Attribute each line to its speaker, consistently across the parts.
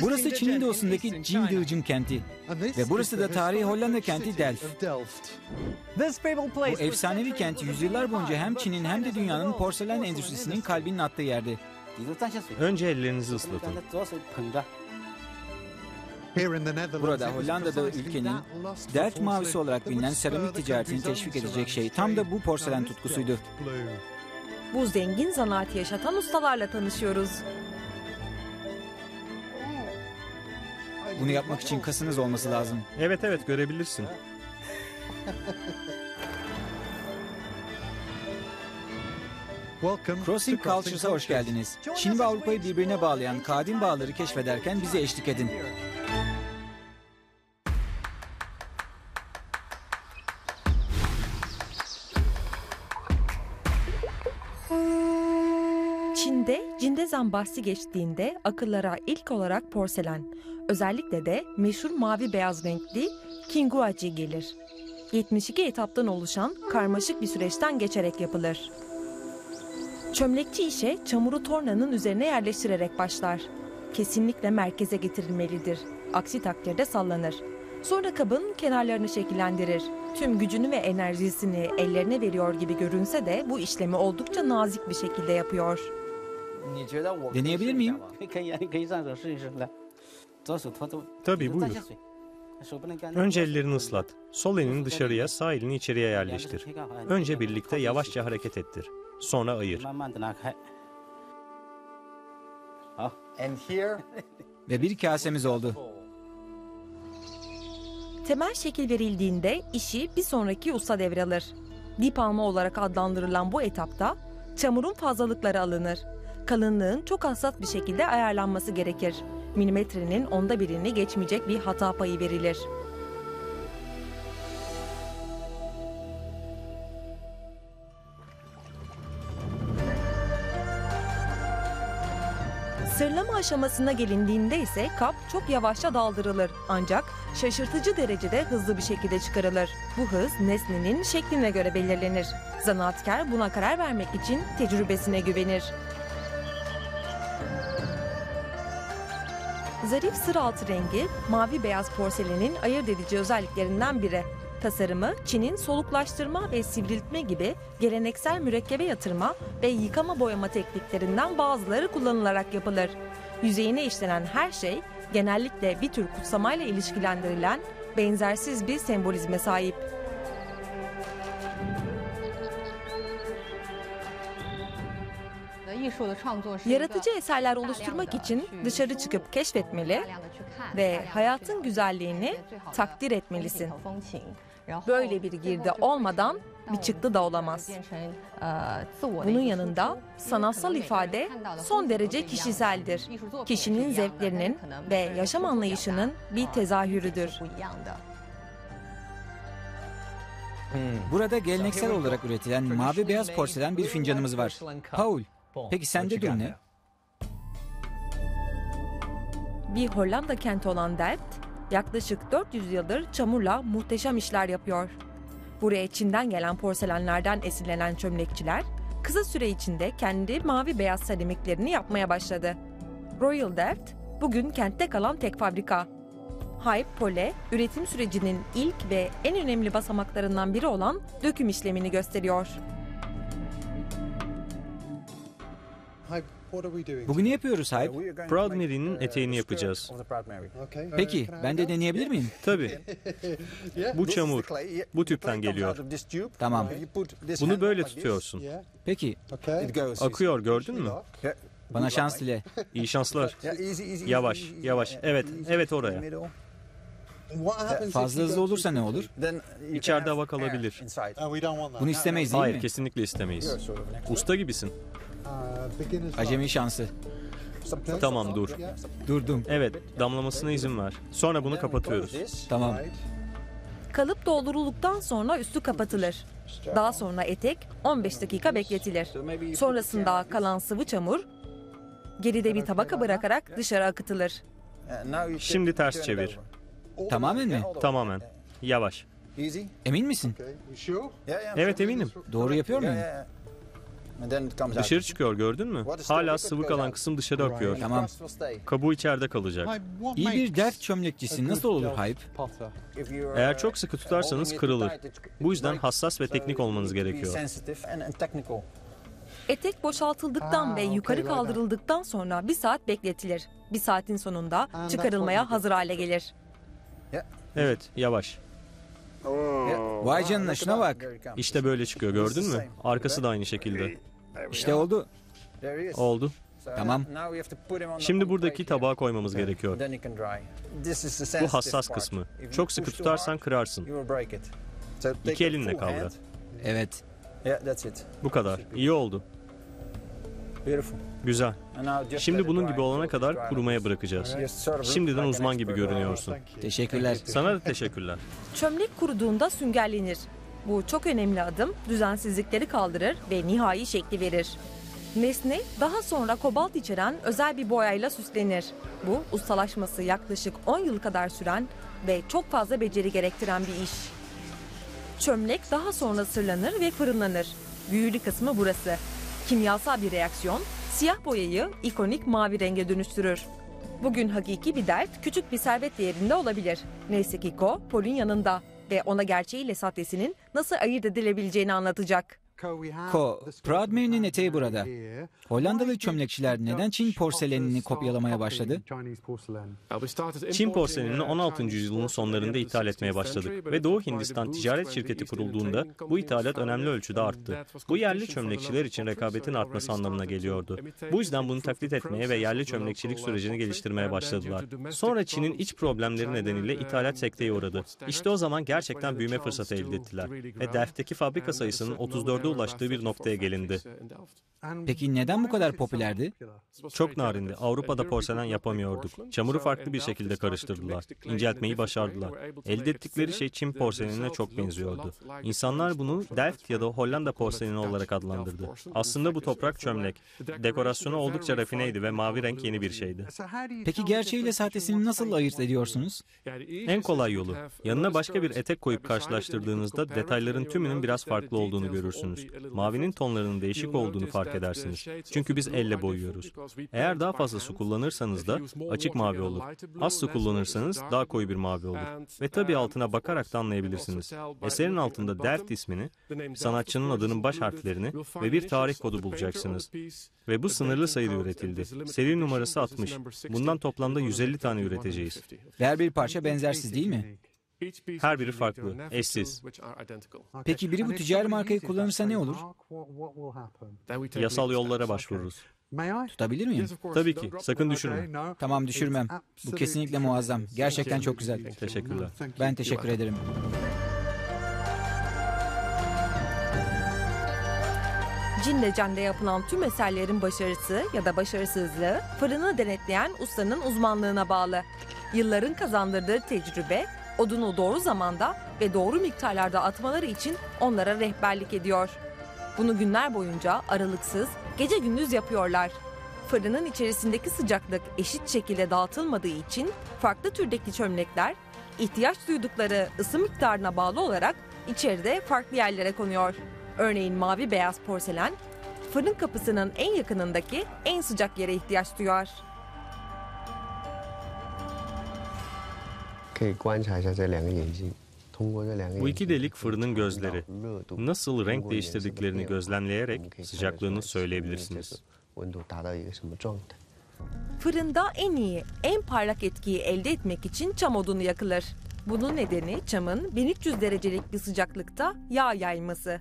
Speaker 1: Burası Çin'in doğusundaki Jingdezhen kenti. Ve burası da tarihi Hollanda kenti Delft. Bu efsanevi kent yüzyıllar boyunca hem Çin'in hem de dünyanın porselen endüstrisinin kalbinin attığı yerdi.
Speaker 2: Önce ellerinizi ıslatın.
Speaker 1: Burada Hollanda'da ülkenin Delft mavisi olarak bilinen seramik ticaretini teşvik edecek şey tam da bu porselen tutkusuydu.
Speaker 3: Bu zengin zanaati yaşatan ustalarla tanışıyoruz.
Speaker 1: Bunu yapmak için kasınız olması lazım.
Speaker 2: Evet evet görebilirsin.
Speaker 1: Crossing Cultures'a hoş geldiniz. Çin ve Avrupa'yı birbirine bağlayan kadim bağları keşfederken bize eşlik edin.
Speaker 3: Çin'de Cindezan bahsi geçtiğinde akıllara ilk olarak porselen, özellikle de meşhur mavi beyaz renkli Kinguaji gelir. 72 etaptan oluşan karmaşık bir süreçten geçerek yapılır. Çömlekçi işe çamuru tornanın üzerine yerleştirerek başlar. Kesinlikle merkeze getirilmelidir. Aksi takdirde sallanır. Sonra kabın kenarlarını şekillendirir. Tüm gücünü ve enerjisini ellerine veriyor gibi görünse de bu işlemi oldukça nazik bir şekilde yapıyor.
Speaker 1: Deneyebilir miyim?
Speaker 2: Tabii buyur. Önce ellerini ıslat. Sol elini dışarıya, sağ elini içeriye yerleştir. Önce birlikte yavaşça hareket ettir. Sonra ayır.
Speaker 1: Ve bir kasemiz oldu.
Speaker 3: Temel şekil verildiğinde işi bir sonraki usta devralır. Dip alma olarak adlandırılan bu etapta çamurun fazlalıkları alınır. Kalınlığın çok hassas bir şekilde ayarlanması gerekir. Milimetrenin onda birini geçmeyecek bir hata payı verilir. Sırlama aşamasına gelindiğinde ise kap çok yavaşça daldırılır ancak şaşırtıcı derecede hızlı bir şekilde çıkarılır. Bu hız nesnenin şekline göre belirlenir. Zanaatkar buna karar vermek için tecrübesine güvenir. Zarif sır altı rengi mavi beyaz porselenin ayırt edici özelliklerinden biri. Tasarımı Çin'in soluklaştırma ve sivriltme gibi geleneksel mürekkebe yatırma ve yıkama boyama tekniklerinden bazıları kullanılarak yapılır. Yüzeyine işlenen her şey genellikle bir tür kutsamayla ilişkilendirilen benzersiz bir sembolizme sahip. Yaratıcı eserler oluşturmak için dışarı çıkıp keşfetmeli ve hayatın güzelliğini takdir etmelisin. Böyle bir girdi olmadan bir çıktı da olamaz. Bunun yanında sanatsal ifade son derece kişiseldir. Kişinin zevklerinin ve yaşam anlayışının bir tezahürüdür.
Speaker 1: Burada geleneksel olarak üretilen mavi beyaz porselen bir fincanımız var. Paul, peki sende durum ne?
Speaker 3: Bir Hollanda kenti olan Delft, yaklaşık 400 yıldır çamurla muhteşem işler yapıyor. Buraya Çin'den gelen porselenlerden esinlenen çömlekçiler, kısa süre içinde kendi mavi beyaz seramiklerini yapmaya başladı. Royal Delft, bugün kentte kalan tek fabrika. Hype Pole, üretim sürecinin ilk ve en önemli basamaklarından biri olan döküm işlemini gösteriyor.
Speaker 1: Bugün ne yapıyoruz Hype?
Speaker 2: Proud Mary'nin eteğini yapacağız.
Speaker 1: Peki, ben de deneyebilir miyim?
Speaker 2: Tabii. Bu çamur. Bu tüpten geliyor.
Speaker 1: Tamam.
Speaker 2: Bunu böyle tutuyorsun.
Speaker 1: Peki,
Speaker 2: Akıyor gördün mü?
Speaker 1: bana şans dile.
Speaker 2: İyi şanslar. Yavaş, yavaş. Evet, evet oraya.
Speaker 1: Fazla hızlı olursa ne olur?
Speaker 2: İçeride hava kalabilir.
Speaker 1: Bunu istemeyiz değil
Speaker 2: Hayır,
Speaker 1: mi?
Speaker 2: kesinlikle istemeyiz. Usta gibisin.
Speaker 1: Acemi şansı.
Speaker 2: Tamam dur.
Speaker 1: Durdum.
Speaker 2: Evet, damlamasına izin ver. Sonra bunu kapatıyoruz.
Speaker 1: Tamam.
Speaker 3: Kalıp doldurulduktan sonra üstü kapatılır. Daha sonra etek 15 dakika bekletilir. Sonrasında kalan sıvı çamur geride bir tabaka bırakarak dışarı akıtılır.
Speaker 2: Şimdi ters çevir.
Speaker 1: Tamamen mi?
Speaker 2: Tamamen. Yavaş.
Speaker 1: Emin misin?
Speaker 2: Evet eminim.
Speaker 1: Doğru yapıyor muyum?
Speaker 2: Dışarı çıkıyor gördün mü? Hala sıvı kalan kısım dışarı akıyor.
Speaker 1: Tamam.
Speaker 2: Kabuğu içeride kalacak.
Speaker 1: İyi bir delft çömlekçisi nasıl olur Hype?
Speaker 2: Eğer çok sıkı tutarsanız kırılır. Bu yüzden hassas ve teknik olmanız gerekiyor.
Speaker 3: Etek boşaltıldıktan ve yukarı kaldırıldıktan sonra bir saat bekletilir. Bir saatin sonunda çıkarılmaya hazır hale gelir.
Speaker 2: Evet, yavaş.
Speaker 1: Vay canına şuna bak.
Speaker 2: İşte böyle çıkıyor gördün mü? Arkası da aynı şekilde.
Speaker 1: İşte oldu.
Speaker 2: Oldu.
Speaker 1: Tamam.
Speaker 2: Şimdi buradaki tabağa koymamız gerekiyor. Bu hassas kısmı. Çok sıkı tutarsan kırarsın. İki elinle kavra.
Speaker 1: Evet.
Speaker 2: Bu kadar. İyi oldu. Güzel. Şimdi bunun gibi olana kadar kurumaya bırakacağız. Şimdiden uzman gibi görünüyorsun.
Speaker 1: Teşekkürler.
Speaker 2: Sana da teşekkürler.
Speaker 3: Çömlek kuruduğunda süngerlenir. Bu çok önemli adım düzensizlikleri kaldırır ve nihai şekli verir. Nesne daha sonra kobalt içeren özel bir boyayla süslenir. Bu ustalaşması yaklaşık 10 yıl kadar süren ve çok fazla beceri gerektiren bir iş. Çömlek daha sonra sırlanır ve fırınlanır. Büyülü kısmı burası. Kimyasal bir reaksiyon siyah boyayı ikonik mavi renge dönüştürür. Bugün hakiki bir dert küçük bir servet değerinde olabilir. Neyse ki Ko, Paul'ün yanında ve ona gerçeğiyle sahtesinin nasıl ayırt edilebileceğini anlatacak.
Speaker 1: Ko, Pradmer'in eteği burada. Hollandalı çömlekçiler neden Çin porselenini kopyalamaya başladı?
Speaker 2: Çin porselenini 16. yüzyılın sonlarında ithal etmeye başladık ve Doğu Hindistan ticaret şirketi kurulduğunda bu ithalat önemli ölçüde arttı. Bu yerli çömlekçiler için rekabetin artması anlamına geliyordu. Bu yüzden bunu taklit etmeye ve yerli çömlekçilik sürecini geliştirmeye başladılar. Sonra Çin'in iç problemleri nedeniyle ithalat sekteye uğradı. İşte o zaman gerçekten büyüme fırsatı elde ettiler ve Delft'teki fabrika sayısının 34'e ulaştığı bir noktaya gelindi.
Speaker 1: Peki neden bu kadar popülerdi?
Speaker 2: Çok narindi. Avrupa'da porselen yapamıyorduk. Çamuru farklı bir şekilde karıştırdılar. İnceltmeyi başardılar. Elde ettikleri şey Çin porselenine çok benziyordu. İnsanlar bunu Delft ya da Hollanda porseleni olarak adlandırdı. Aslında bu toprak çömlek. Dekorasyonu oldukça rafineydi ve mavi renk yeni bir şeydi.
Speaker 1: Peki gerçeğiyle sahtesini nasıl ayırt ediyorsunuz?
Speaker 2: En kolay yolu. Yanına başka bir etek koyup karşılaştırdığınızda detayların tümünün biraz farklı olduğunu görürsünüz. Mavinin tonlarının değişik olduğunu fark edersiniz. Çünkü biz elle boyuyoruz. Eğer daha fazla su kullanırsanız da açık mavi olur. Az su kullanırsanız daha koyu bir mavi olur. Ve tabii altına bakarak da anlayabilirsiniz. Eserin altında Delft ismini, sanatçının adının baş harflerini ve bir tarih kodu bulacaksınız. Ve bu sınırlı sayıda üretildi. Seri numarası 60. Bundan toplamda 150 tane üreteceğiz.
Speaker 1: Her bir parça benzersiz değil mi?
Speaker 2: Her biri farklı, eşsiz.
Speaker 1: Peki biri bu ticari markayı kullanırsa ne olur?
Speaker 2: Yasal yollara başvururuz.
Speaker 1: Tutabilir miyim?
Speaker 2: Tabii ki, sakın düşürme.
Speaker 1: Tamam düşürmem. Bu kesinlikle muazzam. Gerçekten çok güzel.
Speaker 2: Teşekkürler.
Speaker 1: Ben teşekkür ederim.
Speaker 3: Cinle Can'da yapılan tüm eserlerin başarısı ya da başarısızlığı fırını denetleyen ustanın uzmanlığına bağlı. Yılların kazandırdığı tecrübe odunu doğru zamanda ve doğru miktarlarda atmaları için onlara rehberlik ediyor. Bunu günler boyunca aralıksız gece gündüz yapıyorlar. Fırının içerisindeki sıcaklık eşit şekilde dağıtılmadığı için farklı türdeki çömlekler ihtiyaç duydukları ısı miktarına bağlı olarak içeride farklı yerlere konuyor. Örneğin mavi beyaz porselen fırın kapısının en yakınındaki en sıcak yere ihtiyaç duyuyor.
Speaker 2: Bu iki delik fırının gözleri. Nasıl renk değiştirdiklerini gözlemleyerek sıcaklığını söyleyebilirsiniz.
Speaker 3: Fırında en iyi, en parlak etkiyi elde etmek için çam odunu yakılır. Bunun nedeni çamın 1300 derecelik bir sıcaklıkta yağ yayması.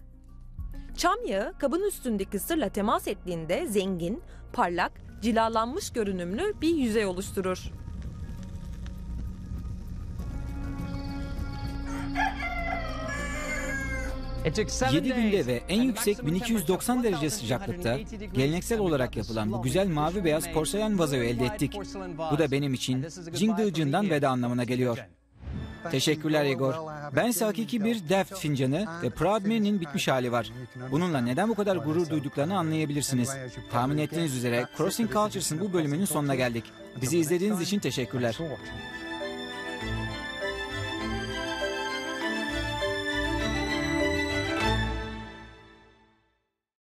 Speaker 3: Çam yağı kabın üstündeki sırla temas ettiğinde zengin, parlak, cilalanmış görünümlü bir yüzey oluşturur.
Speaker 1: Yedi günde ve en yüksek 1290 derece sıcaklıkta geleneksel olarak yapılan bu güzel mavi beyaz porselen vazoyu elde ettik. Bu da benim için Jingdığcı'ndan veda anlamına geliyor. Teşekkürler Igor. Ben hakiki bir Delft fincanı ve Proudmer'in bitmiş hali var. Bununla neden bu kadar gurur duyduklarını anlayabilirsiniz. Tahmin ettiğiniz üzere Crossing Cultures'ın bu bölümünün sonuna geldik. Bizi izlediğiniz için teşekkürler.